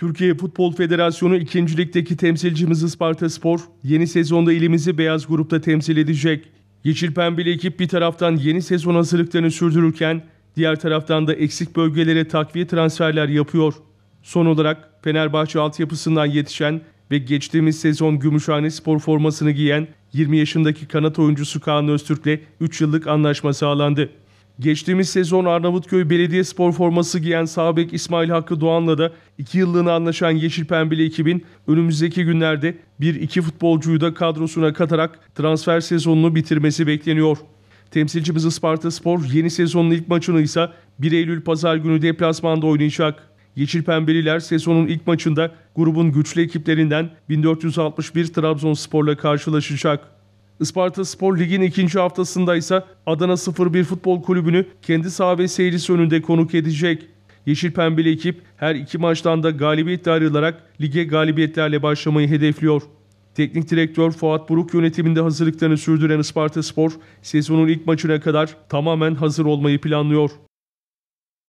Türkiye Futbol Federasyonu 2. Lig'deki temsilcimiz Isparta Spor yeni sezonda ilimizi beyaz grupta temsil edecek. Yeşil Pembeli ekip bir taraftan yeni sezon hazırlıklarını sürdürürken diğer taraftan da eksik bölgelere takviye transferler yapıyor. Son olarak Fenerbahçe altyapısından yetişen ve geçtiğimiz sezon Gümüşhane Spor formasını giyen 20 yaşındaki kanat oyuncusu Kaan Öztürk'le 3 yıllık anlaşma sağlandı. Geçtiğimiz sezon Arnavutköy Belediyespor forması giyen sağ bek İsmail Hakkı Doğan'la da 2 yıllığına anlaşan Yeşil Pembeli ekibin önümüzdeki günlerde 1-2 futbolcuyu da kadrosuna katarak transfer sezonunu bitirmesi bekleniyor. Temsilcimiz Isparta Spor yeni sezonun ilk maçını ise 1 Eylül Pazar günü deplasmanda oynayacak. Yeşil Pembeliler sezonun ilk maçında grubun güçlü ekiplerinden 1461 Trabzonspor'la karşılaşacak. Isparta Spor Lig'in ikinci haftasında ise Adana 01 Futbol Kulübü'nü kendi saha ve seyircisi önünde konuk edecek. Yeşil Pembeli ekip her iki maçtan da galibiyetle ayrılarak lige galibiyetlerle başlamayı hedefliyor. Teknik direktör Fuat Buruk yönetiminde hazırlıklarını sürdüren Isparta Spor, sezonun ilk maçına kadar tamamen hazır olmayı planlıyor.